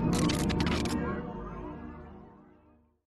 you